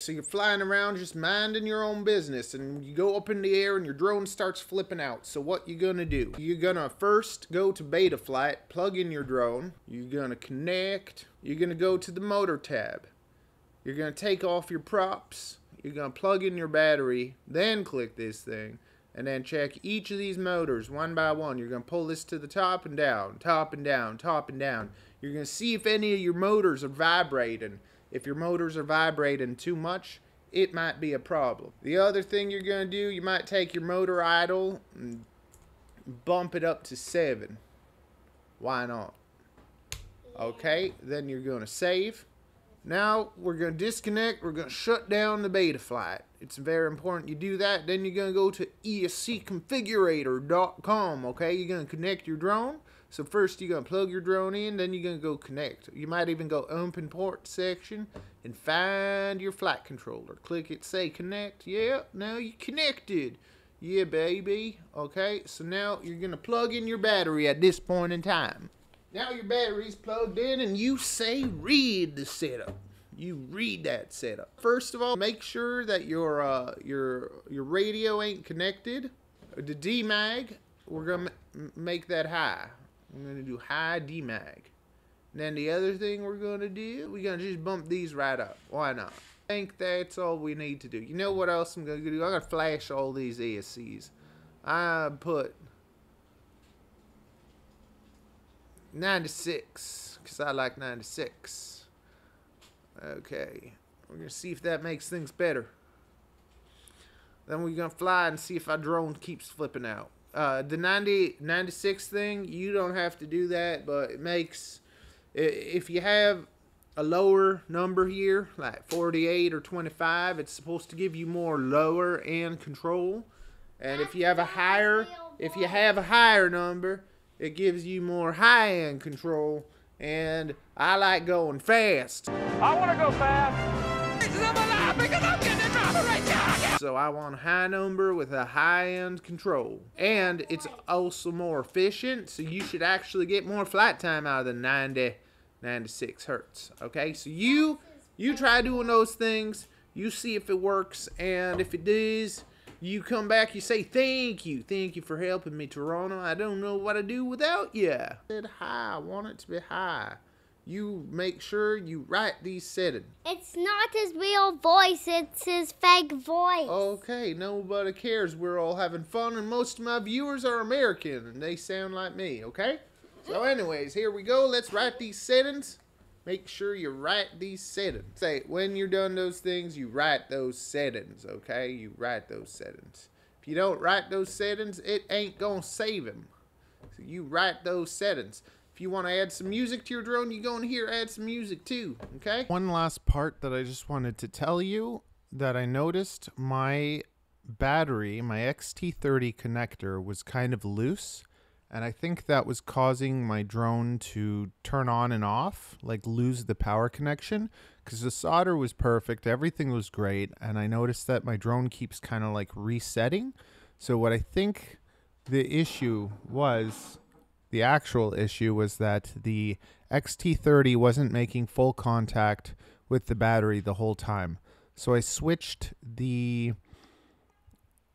So you're flying around just minding your own business and you go up in the air and your drone starts flipping out. So what you gonna do? You're gonna first go to Betaflight, plug in your drone, you're gonna connect, you're gonna go to the motor tab. You're gonna take off your props, you're gonna plug in your battery, then click this thing, and then check each of these motors one by one. You're gonna pull this to the top and down, top and down, top and down. You're gonna see if any of your motors are vibrating. If your motors are vibrating too much, it might be a problem. The other thing you're going to do, you might take your motor idle and bump it up to 7. Why not? Okay, then you're going to save. Now we're going to disconnect. We're going to shut down the Betaflight. It's very important you do that. Then you're going to go to escconfigurator.com. Okay, you're going to connect your drone. So first you're going to plug your drone in, then you're going to go connect. You might even go open port section and find your flight controller. Click it, say connect. Yeah, now you connected. Yeah, baby. Okay, so now you're going to plug in your battery at this point in time. Now your battery's plugged in and you say read the setup. You read that setup. First of all, make sure that your uh, your your radio ain't connected. The Demag, we're gonna make that high. I'm to do high Demag. And then the other thing we're to do, we're to just bump these right up. Why not? I think that's all we need to do. You know what else I'm to do? I'm to flash all these ESCs. I put 96 because I like 96. Okay. We're going to see if that makes things better. Then we're going to fly and see if our drone keeps flipping out. Uh, the 90, 96 thing, you don't have to do that, but it makes, if you have a lower number here, like 48 or 25, it's supposed to give you more lower and control. And if you have a higher, if you have a higher number, it gives you more high end control. And I like going fast. I want to go fast. So I want a high number with a high-end control. And it's also more efficient, so you should actually get more flight time out of the 90, 96 hertz. Okay, so you you try doing those things, you see if it works, and if it does, you come back, you say, thank you, thank you for helping me, Toronto. I don't know what to do without you. I said high, I want it to be high you make sure you write these settings. It's not his real voice, it's his fake voice. Okay, nobody cares. We're all having fun, and most of my viewers are American, and they sound like me, okay? So anyways, here we go. Let's write these settings. Make sure you write these settings. Say, when you're done those things, you write those settings, okay? You write those settings. If you don't write those settings, it ain't gonna save them. So you write those settings. If you want to add some music to your drone, you go in here, add some music too, okay? One last part that I just wanted to tell you that I noticed my battery, my XT30 connector was kind of loose. And I think that was causing my drone to turn on and off, like lose the power connection. Because the solder was perfect, everything was great. And I noticed that my drone keeps kind of like resetting. So, what I think the issue was the actual issue was that the XT30 wasn't making full contact with the battery the whole time. So I switched the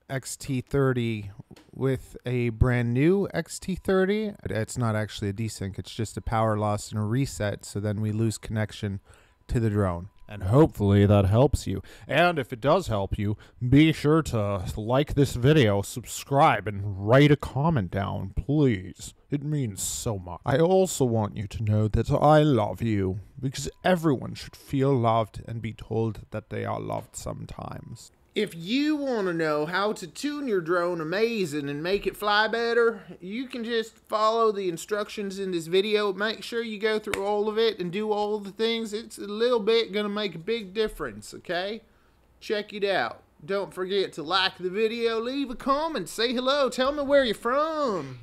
XT30 with a brand new XT30. It's not actually a desync, it's just a power loss and a reset, so then we lose connection to the drone. And hopefully that helps you. And if it does help you, be sure to like this video, subscribe, and write a comment down, please. It means so much. I also want you to know that I love you, because everyone should feel loved and be told that they are loved sometimes. If you want to know how to tune your drone amazing and make it fly better, you can just follow the instructions in this video. Make sure you go through all of it and do all the things. It's a little bit going to make a big difference, okay? Check it out. Don't forget to like the video, leave a comment, say hello, tell me where you're from.